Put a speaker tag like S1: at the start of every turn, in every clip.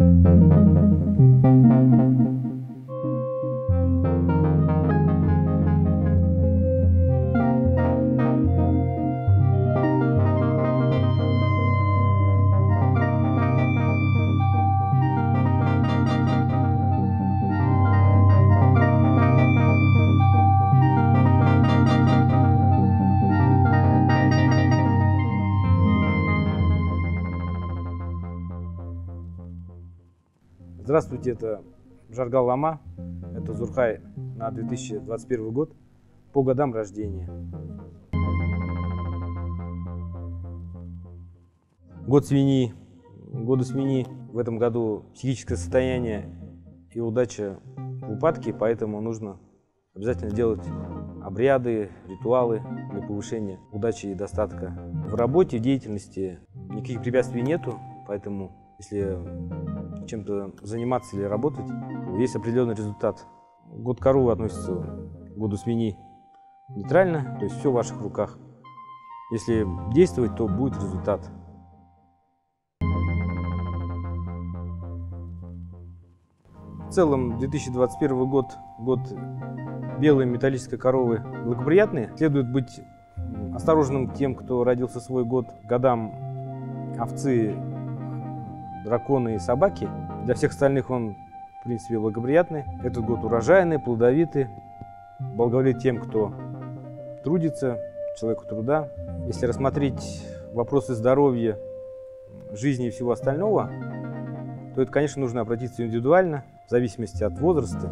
S1: thank you Здравствуйте, это Жаргал Лама, это Зурхай на 2021 год по годам рождения. Год свиньи. Годы свиньи в этом году психическое состояние и удача в упадке, поэтому нужно обязательно делать обряды, ритуалы для повышения удачи и достатка. В работе, в деятельности никаких препятствий нету, поэтому если чем-то заниматься или работать, есть определенный результат. Год коровы относится к году свиньи нейтрально, то есть все в ваших руках. Если действовать, то будет результат. В целом 2021 год, год белой металлической коровы благоприятный. Следует быть осторожным тем, кто родился свой год годам овцы драконы и собаки. Для всех остальных он, в принципе, благоприятный. Этот год урожайный, плодовитый. Благоволит тем, кто трудится, человеку труда. Если рассмотреть вопросы здоровья, жизни и всего остального, то это, конечно, нужно обратиться индивидуально, в зависимости от возраста,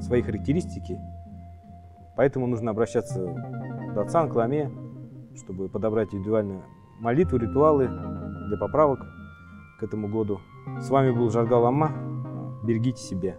S1: своей характеристики. Поэтому нужно обращаться к отца Кламе, чтобы подобрать индивидуальные молитвы, ритуалы для поправок к этому году. С вами был Жаргал Амма. Берегите себя.